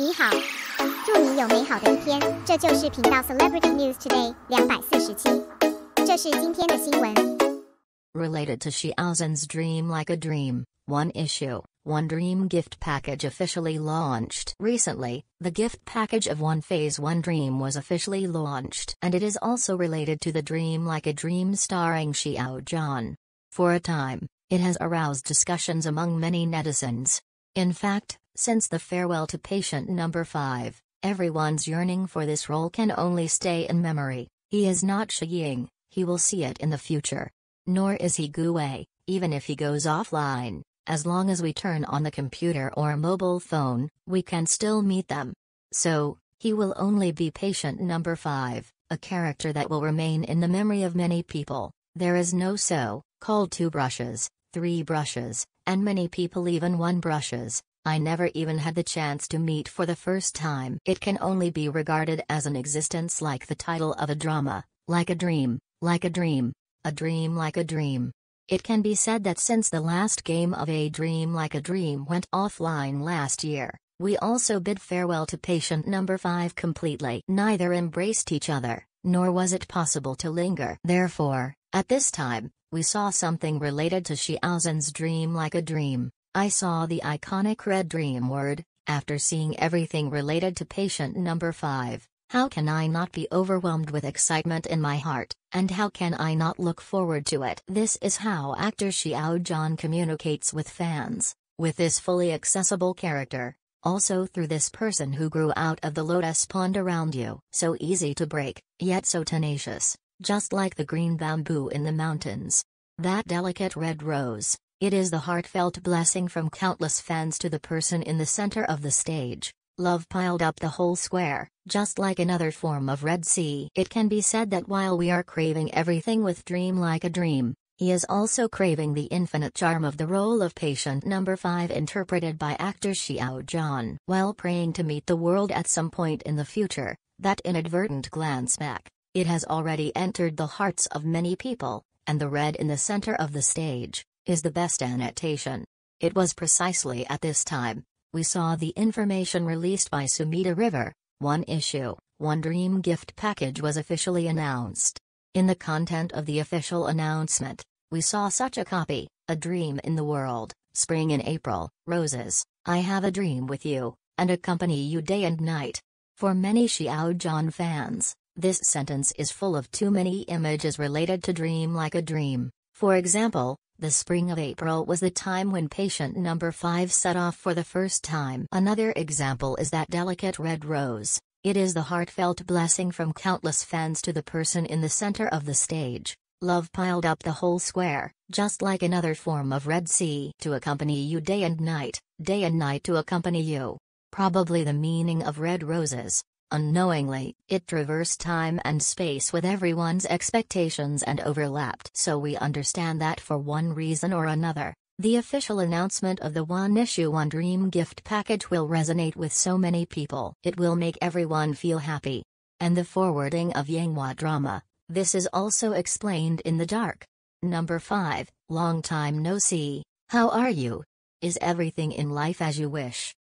你好，祝你有美好的一天。这就是频道 Celebrity News Today 两百四十七，这是今天的新闻。Related to Xiao Zhan's Dream Like a Dream, one issue, one dream gift package officially launched. Recently, the gift package of One Phase One Dream was officially launched, and it is also related to the Dream Like a Dream starring Xiao Zhan. For a time, it has aroused discussions among many netizens. In fact, since the farewell to patient number 5, everyone's yearning for this role can only stay in memory. He is not Shi Ying, he will see it in the future. Nor is he Gu Wei, even if he goes offline, as long as we turn on the computer or mobile phone, we can still meet them. So, he will only be patient number 5, a character that will remain in the memory of many people. There is no so called two brushes, three brushes, and many people even one brushes. I never even had the chance to meet for the first time. It can only be regarded as an existence like the title of a drama, like a dream, like a dream, a dream like a dream. It can be said that since the last game of A Dream Like a Dream went offline last year, we also bid farewell to patient number 5 completely. Neither embraced each other, nor was it possible to linger. Therefore, at this time, we saw something related to Xiao Zhan's Dream Like a Dream. I saw the iconic red dream word, after seeing everything related to patient number 5. How can I not be overwhelmed with excitement in my heart, and how can I not look forward to it? This is how actor Xiao Zhan communicates with fans, with this fully accessible character, also through this person who grew out of the lotus pond around you. So easy to break, yet so tenacious, just like the green bamboo in the mountains. That delicate red rose, it is the heartfelt blessing from countless fans to the person in the center of the stage. Love piled up the whole square, just like another form of Red Sea. It can be said that while we are craving everything with Dream Like a Dream, he is also craving the infinite charm of the role of patient number 5 interpreted by actor Xiao Zhan. While praying to meet the world at some point in the future, that inadvertent glance back, it has already entered the hearts of many people, and the red in the center of the stage, is the best annotation. It was precisely at this time, we saw the information released by Sumida River, one issue, one dream gift package was officially announced. In the content of the official announcement, we saw such a copy, A Dream in the World, Spring in April, Roses, I Have a Dream with You, and accompany you day and night. For many Xiao Zhan fans, this sentence is full of too many images related to Dream Like a Dream. For example, the spring of April was the time when patient number 5 set off for the first time. Another example is that delicate red rose. It is the heartfelt blessing from countless fans to the person in the center of the stage. Love piled up the whole square, just like another form of Red Sea to accompany you day and night, day and night to accompany you. Probably the meaning of red roses. Unknowingly, it traversed time and space with everyone's expectations and overlapped. So we understand that for one reason or another, the official announcement of the One Issue One Dream gift package will resonate with so many people. It will make everyone feel happy. And the forwarding of Yanghua drama, this is also explained in the dark. Number 5, long time no see, how are you? Is everything in life as you wish?